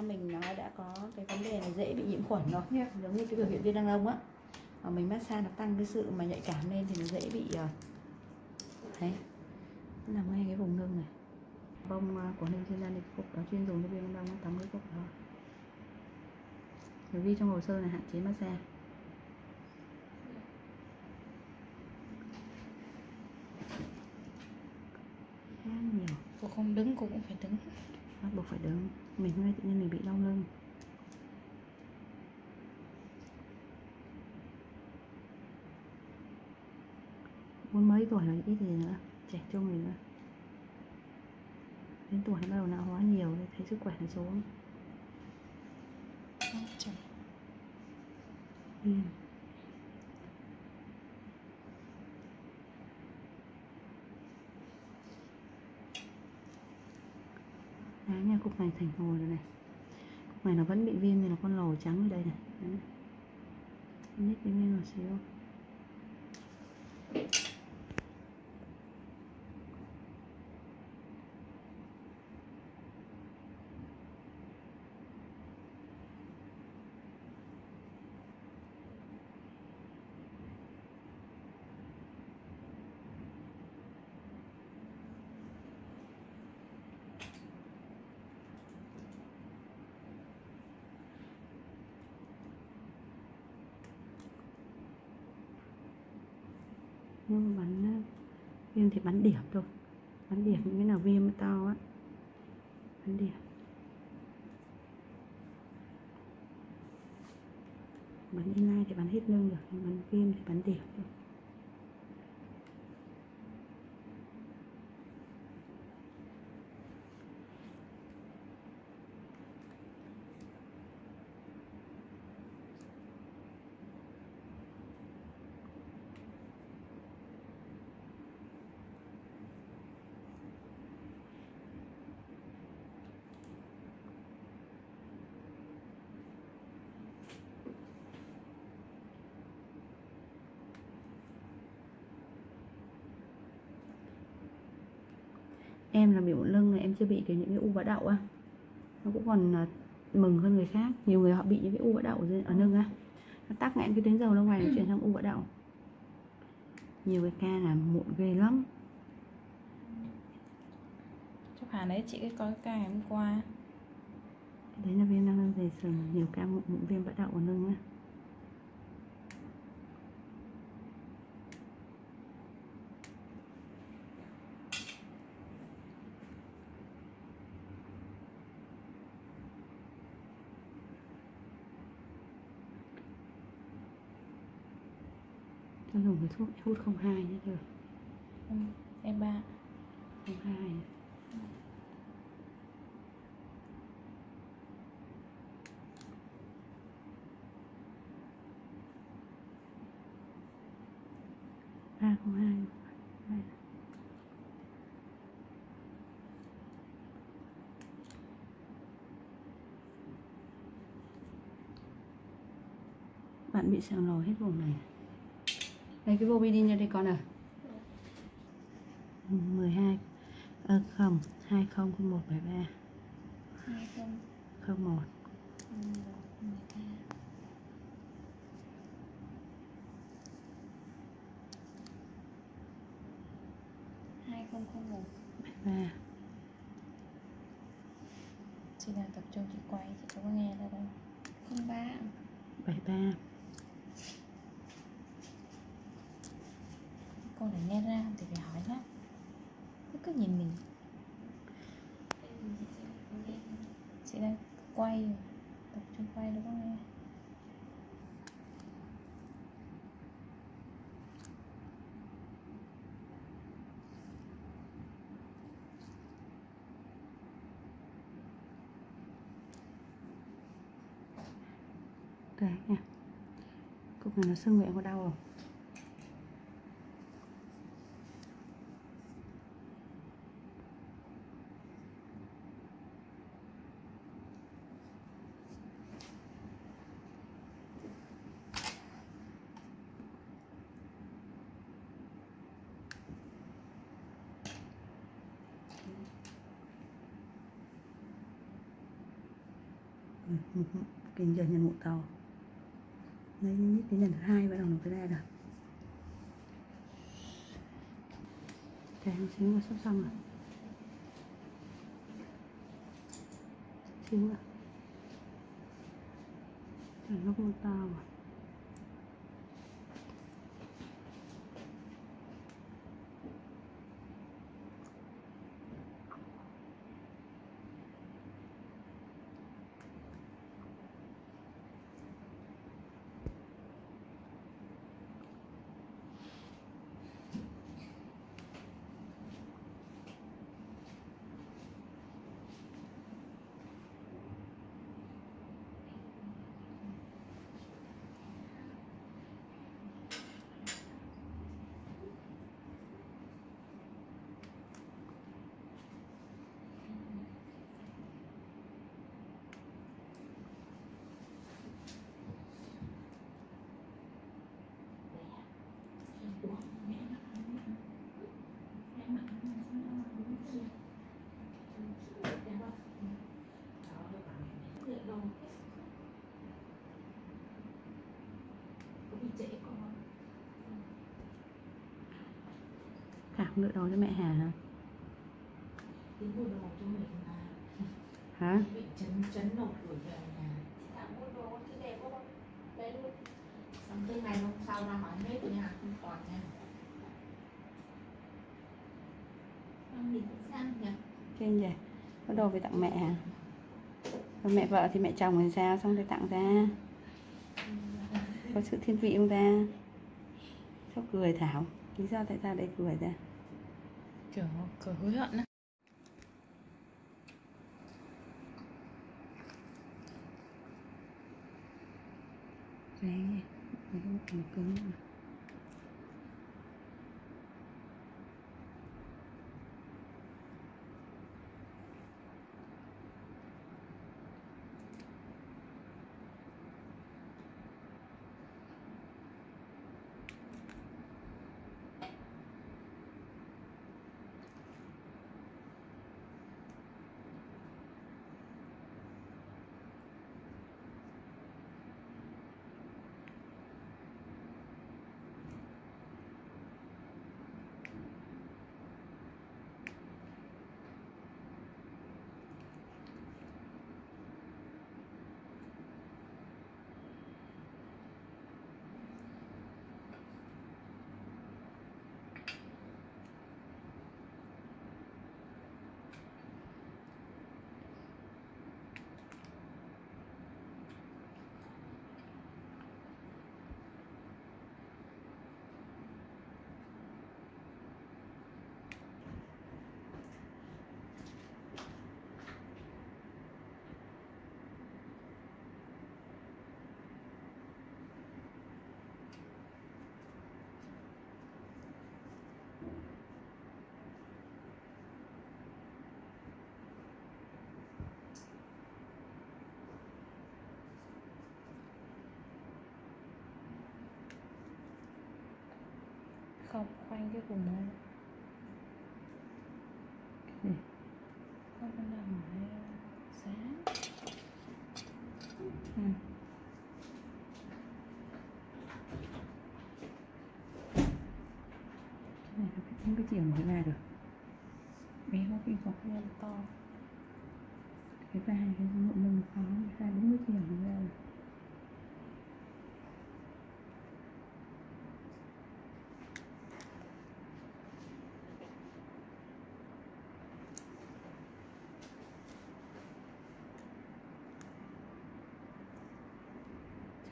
da mình nó đã có cái vấn đề là dễ bị nhiễm khuẩn rồi. Yeah. giống như cái biểu hiện viêm răng lông á. Mà mình massage nó tăng cái sự mà nhạy cảm lên thì nó dễ bị ờ, đấy. Nằm ngay cái vùng lưng này. Bông ờ, của nên chuyên gia lịch phục đó chuyên dùng cho viêm răng lông tắm cái cục đó. Bởi vì trong hồ sơ này hạn chế massage khá nhiều cô không đứng cô cũng phải đứng. Bắt buộc phải đứng. Mình hôm nay tự nhiên mình bị đau lưng. Bốn mấy tuổi rồi ít gì nữa. Trẻ trung gì nữa. Đến tuổi bắt đầu lão hóa nhiều thấy sức khỏe nó xuống. Ôi trời. viêm đấy nha cục này thành hồi rồi này. Cục này nó vẫn bị viêm thì là con lồi trắng ở đây này. Đấy. nhích cái viêm một xíu bắn viêm thì bắn điểm thôi bắn điểm những cái nào viêm to á. Bắn điểm. Bắn inline thì bắn hết lưng được bắn viêm thì bắn điểm thôi. Em là bị mụn lưng này em chưa bị cái những cái u vỡ đậu á. Nó cũng còn à, mừng hơn người khác. Nhiều người họ bị những cái u vỡ đậu ở dưới- ở lưng á. Nó tắc nghẽn cái tuyến dầu lông mày nó chuyển sang u vỡ đậu. Nhiều cái ca là mụn ghê lắm. Chắc Hà đấy chị cái coi ca ngày hôm qua. Đấy là viêm răng lưng dày sừng nhiều ca mụn, mụn viêm vỡ đậu ở lưng á cho dùng cái thuốc hút không hai nhé được. Ừ, em ba. Không hai ba không Hai. bạn bị sẹo lồi hết vùng này đây cái vô bidin nha đây con à 12 ơ không 200173 hai không 01 mười ba. Hai không không một 73 chị đang tập trung chị quay chị không có nghe ra đâu không ba. 73 cô nghe ra thì phải hỏi lắm nó cứ nhìn mình. Chị đang quay, tập trung quay đâu có nghe Đây nha Cục này nó sưng vậy có đau không? kinh giờ nhân một tàu. Lấy nhích cái nhân thứ hai bắt đầu nó mới ra được Thế em xíu là sắp xong rồi. Xíu rồi Trời nó một tàu à? Không đợi đó cho mẹ Hà hả? Hả? bị chấn chấn nộp gửi về nhà đồ thì đẹp không? Lấy luôn Xong tới ngày hôm sau ra hỏi hết nha không còn nha Con mình cũng sang nhỉ Trên vậy Có đồ về tặng mẹ hả? Còn mẹ vợ thì mẹ chồng thì sao? Xong rồi tặng ra Có sự thiên vị không ta? Sao cười Thảo? Lý do tại sao lại cười ra? Kiểu cửa hối hận á Đấy, đi Mấy cái bụng nó cứng mà. Không, khoanh cái vùng này Ừ. Không con nào hỏi sáng. Ừ. Cái này nó không cái chiều mới ra được. Béo cái có Nhân to. Cái vai cái bộ lưng khó ra đúng cái chiều ra được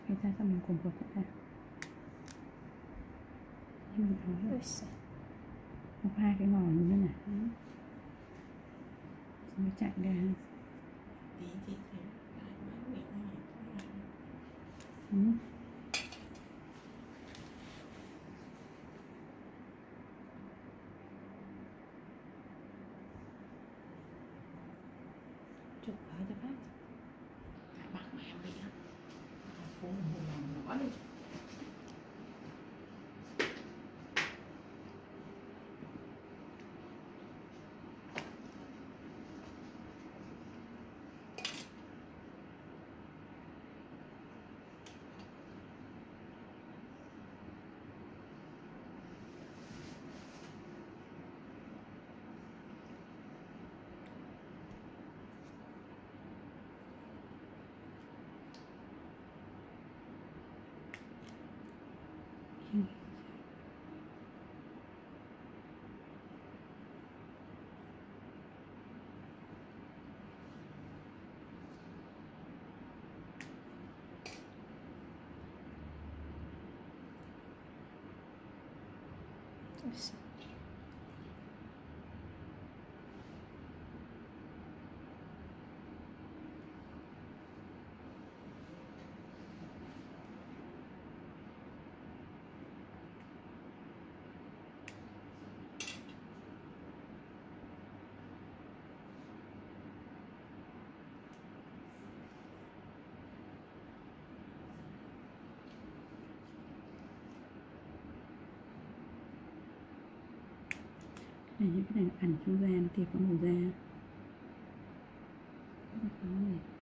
cái ra xong mình cùng cột lại ra Nhưng mình nói rồi. Có hai cái ngòn nữa nè Xong mới chặn ra. Tí thì thấy lại mấy miệng này. Ừ. 80. Đây những cái này là ẩn trong da nó thiệt có màu da.